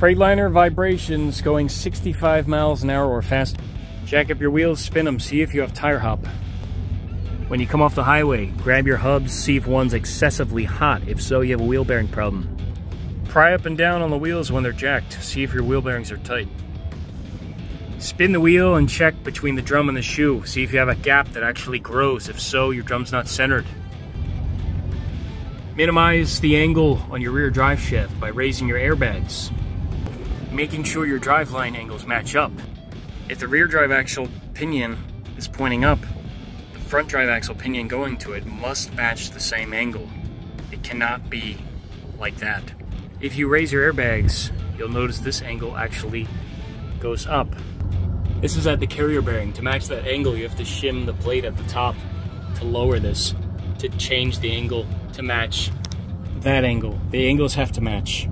Freightliner vibrations going 65 miles an hour or faster. Jack up your wheels, spin them, see if you have tire hop. When you come off the highway, grab your hubs, see if one's excessively hot. If so, you have a wheel bearing problem. Pry up and down on the wheels when they're jacked, see if your wheel bearings are tight. Spin the wheel and check between the drum and the shoe. See if you have a gap that actually grows. If so, your drum's not centered. Minimize the angle on your rear drive shaft by raising your airbags. Making sure your drive line angles match up. If the rear drive axle pinion is pointing up, the front drive axle pinion going to it must match the same angle. It cannot be like that. If you raise your airbags, you'll notice this angle actually goes up. This is at the carrier bearing. To match that angle, you have to shim the plate at the top to lower this, to change the angle to match that angle. The angles have to match.